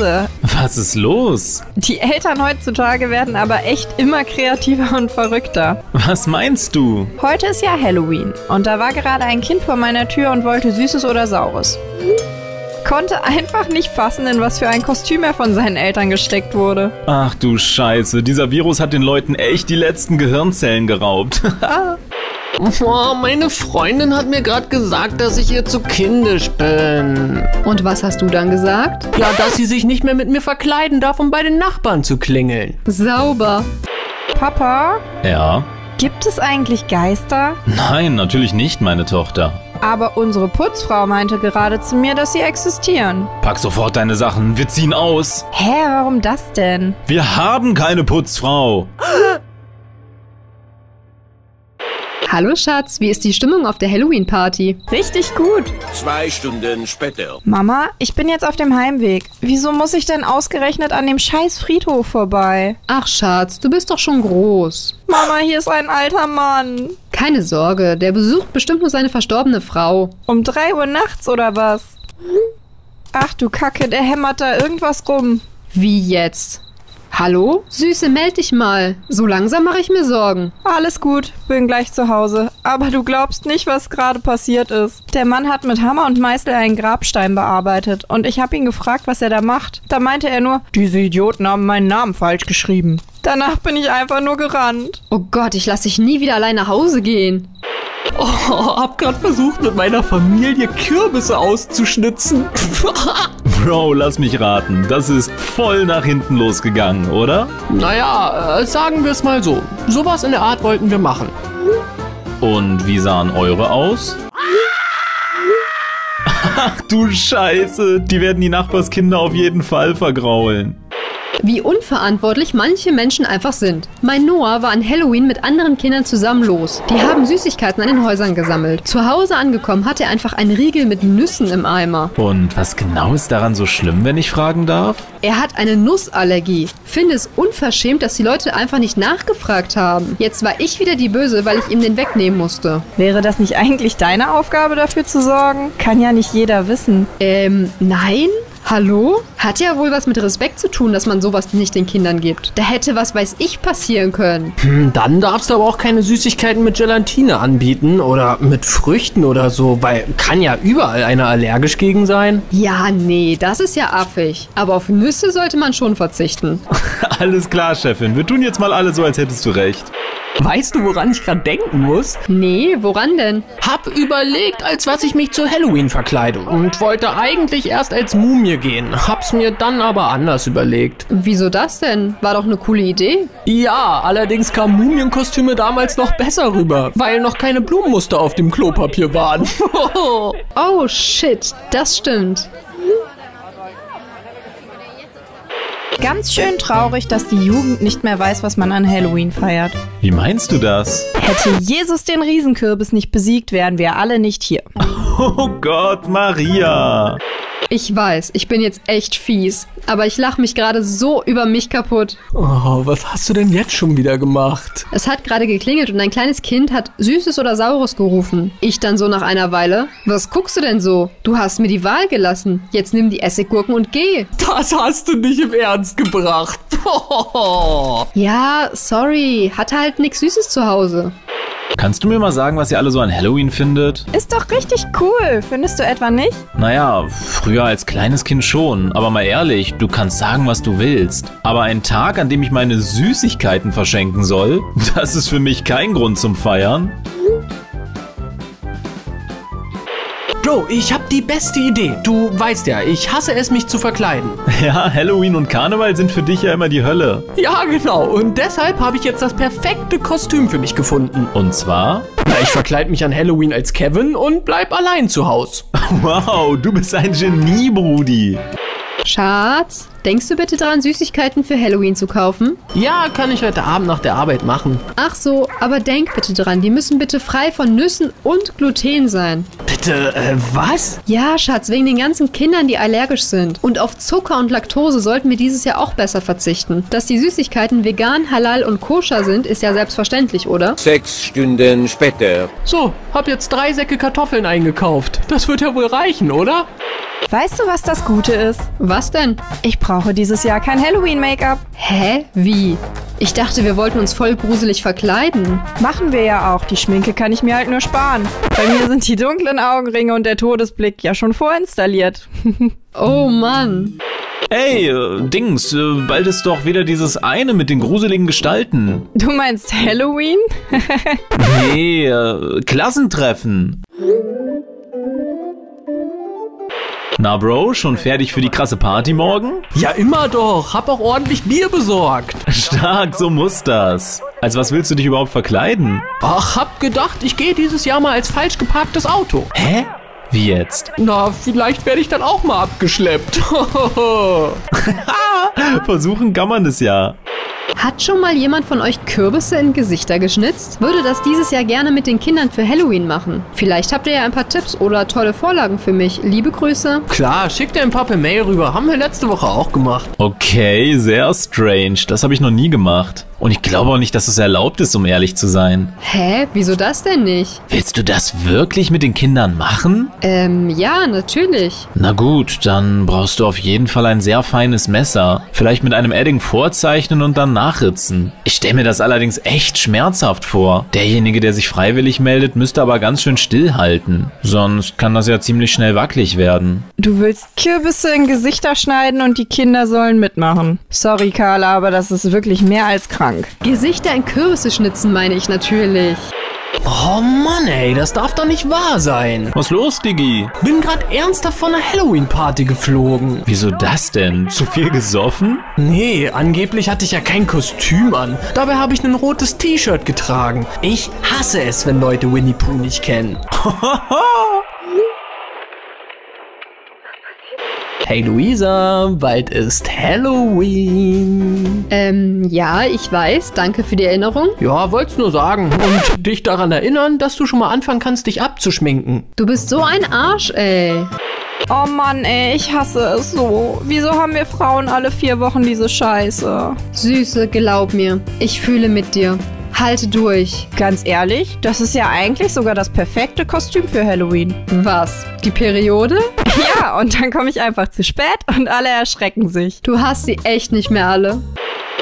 Scheiße. Was ist los? Die Eltern heutzutage werden aber echt immer kreativer und verrückter. Was meinst du? Heute ist ja Halloween und da war gerade ein Kind vor meiner Tür und wollte Süßes oder Saures. Konnte einfach nicht fassen, in was für ein Kostüm er von seinen Eltern gesteckt wurde. Ach du Scheiße, dieser Virus hat den Leuten echt die letzten Gehirnzellen geraubt. Oh, meine Freundin hat mir gerade gesagt, dass ich ihr zu kindisch bin. Und was hast du dann gesagt? Ja, dass sie sich nicht mehr mit mir verkleiden darf, um bei den Nachbarn zu klingeln. Sauber. Papa, ja? gibt es eigentlich Geister? Nein, natürlich nicht, meine Tochter. Aber unsere Putzfrau meinte gerade zu mir, dass sie existieren. Pack sofort deine Sachen, wir ziehen aus. Hä, warum das denn? Wir haben keine Putzfrau. Hallo Schatz, wie ist die Stimmung auf der Halloween-Party? Richtig gut. Zwei Stunden später. Mama, ich bin jetzt auf dem Heimweg. Wieso muss ich denn ausgerechnet an dem scheiß Friedhof vorbei? Ach Schatz, du bist doch schon groß. Mama, hier ist ein alter Mann. Keine Sorge, der besucht bestimmt nur seine verstorbene Frau. Um drei Uhr nachts oder was? Ach du Kacke, der hämmert da irgendwas rum. Wie jetzt? Hallo? Süße, meld dich mal. So langsam mache ich mir Sorgen. Alles gut, bin gleich zu Hause. Aber du glaubst nicht, was gerade passiert ist. Der Mann hat mit Hammer und Meißel einen Grabstein bearbeitet und ich habe ihn gefragt, was er da macht. Da meinte er nur, diese Idioten haben meinen Namen falsch geschrieben. Danach bin ich einfach nur gerannt. Oh Gott, ich lasse dich nie wieder allein nach Hause gehen. Oh, hab grad versucht, mit meiner Familie Kürbisse auszuschnitzen. Bro, lass mich raten. Das ist voll nach hinten losgegangen, oder? naja, äh, sagen wir es mal so. Sowas in der Art wollten wir machen. Und wie sahen eure aus? Ach du Scheiße, die werden die Nachbarskinder auf jeden Fall vergraulen. Wie unverantwortlich manche Menschen einfach sind. Mein Noah war an Halloween mit anderen Kindern zusammen los. Die haben Süßigkeiten an den Häusern gesammelt. Zu Hause angekommen hat er einfach einen Riegel mit Nüssen im Eimer. Und was genau ist daran so schlimm, wenn ich fragen darf? Er hat eine Nussallergie. Finde es unverschämt, dass die Leute einfach nicht nachgefragt haben. Jetzt war ich wieder die Böse, weil ich ihm den wegnehmen musste. Wäre das nicht eigentlich deine Aufgabe, dafür zu sorgen? Kann ja nicht jeder wissen. Ähm, nein? Hallo? Hat ja wohl was mit Respekt zu tun, dass man sowas nicht den Kindern gibt. Da hätte was weiß ich passieren können. Hm, Dann darfst du aber auch keine Süßigkeiten mit Gelatine anbieten oder mit Früchten oder so, weil kann ja überall einer allergisch gegen sein. Ja, nee, das ist ja affig. Aber auf Nüsse sollte man schon verzichten. Alles klar, Chefin. Wir tun jetzt mal alle so, als hättest du recht. Weißt du, woran ich gerade denken muss? Nee, woran denn? Hab überlegt, als was ich mich zu Halloween verkleide und wollte eigentlich erst als Mumie gehen. Hab's mir dann aber anders überlegt. Wieso das denn? War doch eine coole Idee. Ja, allerdings kamen Mumienkostüme damals noch besser rüber, weil noch keine Blumenmuster auf dem Klopapier waren. Oh shit, das stimmt. Ganz schön traurig, dass die Jugend nicht mehr weiß, was man an Halloween feiert. Wie meinst du das? Hätte Jesus den Riesenkürbis nicht besiegt, wären wir alle nicht hier. Oh Gott, Maria. Ich weiß, ich bin jetzt echt fies. Aber ich lache mich gerade so über mich kaputt. oh, was hast du denn jetzt schon wieder gemacht? Es hat gerade geklingelt und ein kleines Kind hat Süßes oder Saures gerufen. Ich dann so nach einer Weile. Was guckst du denn so? Du hast mir die Wahl gelassen. Jetzt nimm die Essiggurken und geh. Das hast du nicht im Ernst gebracht. Ja, sorry. Hatte halt nix Süßes zu Hause. Kannst du mir mal sagen, was ihr alle so an Halloween findet? Ist doch richtig cool, findest du etwa nicht? Naja, früher als kleines Kind schon, aber mal ehrlich, du kannst sagen, was du willst. Aber ein Tag, an dem ich meine Süßigkeiten verschenken soll, das ist für mich kein Grund zum Feiern. Bro, ich hab die beste Idee. Du weißt ja, ich hasse es, mich zu verkleiden. Ja, Halloween und Karneval sind für dich ja immer die Hölle. Ja, genau. Und deshalb habe ich jetzt das perfekte Kostüm für mich gefunden. Und zwar? Na, ich verkleide mich an Halloween als Kevin und bleib allein zu Haus. Wow, du bist ein Genie, Brudi. Schatz, denkst du bitte dran, Süßigkeiten für Halloween zu kaufen? Ja, kann ich heute Abend nach der Arbeit machen. Ach so, aber denk bitte dran, die müssen bitte frei von Nüssen und Gluten sein. Bitte, äh, was? Ja, Schatz, wegen den ganzen Kindern, die allergisch sind. Und auf Zucker und Laktose sollten wir dieses Jahr auch besser verzichten. Dass die Süßigkeiten vegan, halal und koscher sind, ist ja selbstverständlich, oder? Sechs Stunden später. So, hab jetzt drei Säcke Kartoffeln eingekauft. Das wird ja wohl reichen, oder? Weißt du, was das Gute ist? Was denn? Ich brauche dieses Jahr kein Halloween-Make-up. Hä? Wie? Ich dachte, wir wollten uns voll gruselig verkleiden. Machen wir ja auch. Die Schminke kann ich mir halt nur sparen. Bei mir sind die dunklen Augenringe und der Todesblick ja schon vorinstalliert. Oh Mann. Ey, äh, Dings, äh, bald ist doch wieder dieses eine mit den gruseligen Gestalten. Du meinst Halloween? Nee, äh, Klassentreffen. Na Bro, schon fertig für die krasse Party morgen? Ja, immer doch. Hab auch ordentlich Bier besorgt. Stark, so muss das. Als was willst du dich überhaupt verkleiden? Ach, hab gedacht, ich gehe dieses Jahr mal als falsch geparktes Auto. Hä? Wie jetzt? Na, vielleicht werde ich dann auch mal abgeschleppt. Versuchen kann man es ja. Hat schon mal jemand von euch Kürbisse in Gesichter geschnitzt? Würde das dieses Jahr gerne mit den Kindern für Halloween machen. Vielleicht habt ihr ja ein paar Tipps oder tolle Vorlagen für mich. Liebe Grüße. Klar, schick dir ein paar per Mail rüber. Haben wir letzte Woche auch gemacht. Okay, sehr strange. Das habe ich noch nie gemacht. Und ich glaube auch nicht, dass es erlaubt ist, um ehrlich zu sein. Hä? Wieso das denn nicht? Willst du das wirklich mit den Kindern machen? Ähm, ja, natürlich. Na gut, dann brauchst du auf jeden Fall ein sehr feines Messer. Vielleicht mit einem Edding vorzeichnen und dann nachritzen. Ich stelle mir das allerdings echt schmerzhaft vor. Derjenige, der sich freiwillig meldet, müsste aber ganz schön stillhalten. Sonst kann das ja ziemlich schnell wackelig werden. Du willst Kürbisse in Gesichter schneiden und die Kinder sollen mitmachen. Sorry, Carla, aber das ist wirklich mehr als krank. Gesichter in Kürbisse schnitzen meine ich natürlich. Oh Mann, ey, das darf doch nicht wahr sein. Was los, Diggi? Bin grad ernsthaft von einer Halloween-Party geflogen. Wieso das denn? Zu viel gesoffen? Nee, angeblich hatte ich ja kein Kostüm an. Dabei habe ich ein rotes T-Shirt getragen. Ich hasse es, wenn Leute Winnie Pooh nicht kennen. Hey Luisa, bald ist Halloween. Ähm, ja, ich weiß. Danke für die Erinnerung. Ja, wollt's nur sagen. Und dich daran erinnern, dass du schon mal anfangen kannst, dich abzuschminken. Du bist so ein Arsch, ey. Oh Mann, ey, ich hasse es so. Wieso haben wir Frauen alle vier Wochen diese Scheiße? Süße, glaub mir. Ich fühle mit dir. Halte durch. Ganz ehrlich, das ist ja eigentlich sogar das perfekte Kostüm für Halloween. Was? Die Periode? Ja, und dann komme ich einfach zu spät und alle erschrecken sich. Du hast sie echt nicht mehr alle.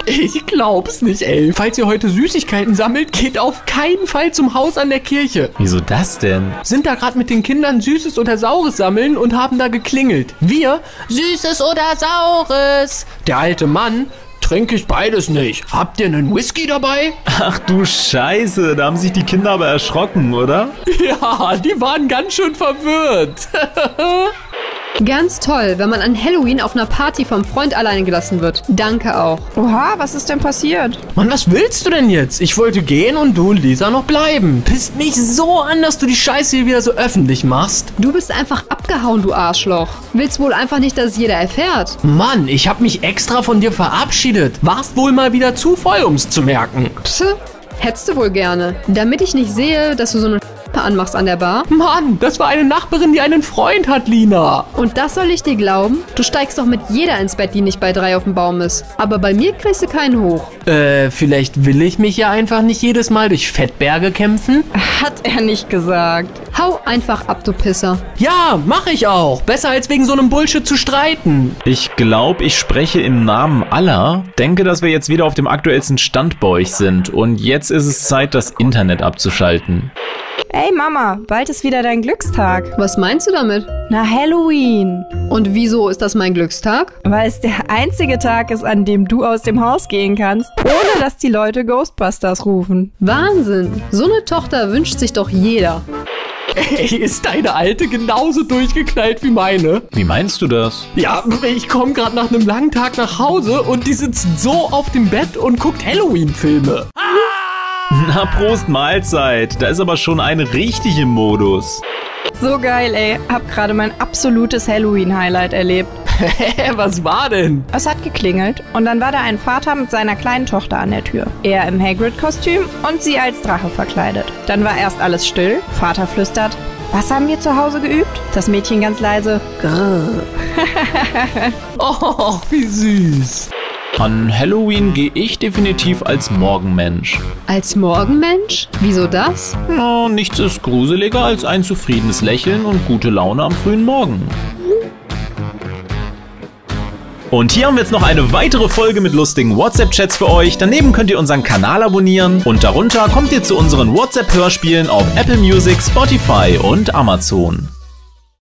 Ich glaub's nicht, ey. Falls ihr heute Süßigkeiten sammelt, geht auf keinen Fall zum Haus an der Kirche. Wieso das denn? Sind da gerade mit den Kindern Süßes oder Saures sammeln und haben da geklingelt. Wir, Süßes oder Saures. Der alte Mann, trinke ich beides nicht. Habt ihr einen Whisky dabei? Ach du Scheiße, da haben sich die Kinder aber erschrocken, oder? Ja, die waren ganz schön verwirrt. Ganz toll, wenn man an Halloween auf einer Party vom Freund alleine gelassen wird. Danke auch. Oha, was ist denn passiert? Mann, was willst du denn jetzt? Ich wollte gehen und du und Lisa noch bleiben. Pisst mich so an, dass du die Scheiße hier wieder so öffentlich machst. Du bist einfach abgehauen, du Arschloch. Willst wohl einfach nicht, dass es jeder erfährt. Mann, ich hab mich extra von dir verabschiedet. Warst wohl mal wieder zu voll, um's zu merken. Pse, hättest du wohl gerne. Damit ich nicht sehe, dass du so eine anmachst an der Bar. Mann, das war eine Nachbarin, die einen Freund hat, Lina. Und das soll ich dir glauben? Du steigst doch mit jeder ins Bett, die nicht bei drei auf dem Baum ist. Aber bei mir kriegst du keinen hoch. Äh, vielleicht will ich mich ja einfach nicht jedes Mal durch Fettberge kämpfen. Hat er nicht gesagt. Hau einfach ab, du Pisser. Ja, mach ich auch. Besser als wegen so einem Bullshit zu streiten. Ich glaube, ich spreche im Namen aller. Denke, dass wir jetzt wieder auf dem aktuellsten Stand bei euch sind. Und jetzt ist es Zeit, das Internet abzuschalten. Ey Mama, bald ist wieder dein Glückstag. Was meinst du damit? Na, Halloween. Und wieso ist das mein Glückstag? Weil es der einzige Tag ist, an dem du aus dem Haus gehen kannst, ohne dass die Leute Ghostbusters rufen. Wahnsinn. So eine Tochter wünscht sich doch jeder. Ey, ist deine Alte genauso durchgeknallt wie meine? Wie meinst du das? Ja, ich komme gerade nach einem langen Tag nach Hause und die sitzt so auf dem Bett und guckt Halloween-Filme. Na, Prost Mahlzeit. Da ist aber schon eine richtig im Modus. So geil, ey. Hab gerade mein absolutes Halloween-Highlight erlebt. Hä, was war denn? Es hat geklingelt und dann war da ein Vater mit seiner kleinen Tochter an der Tür. Er im Hagrid-Kostüm und sie als Drache verkleidet. Dann war erst alles still. Vater flüstert, was haben wir zu Hause geübt? Das Mädchen ganz leise, grrr. Oh, wie süß. An Halloween gehe ich definitiv als Morgenmensch. Als Morgenmensch? Wieso das? Na, nichts ist gruseliger als ein zufriedenes Lächeln und gute Laune am frühen Morgen. Und hier haben wir jetzt noch eine weitere Folge mit lustigen WhatsApp-Chats für euch. Daneben könnt ihr unseren Kanal abonnieren und darunter kommt ihr zu unseren WhatsApp-Hörspielen auf Apple Music, Spotify und Amazon.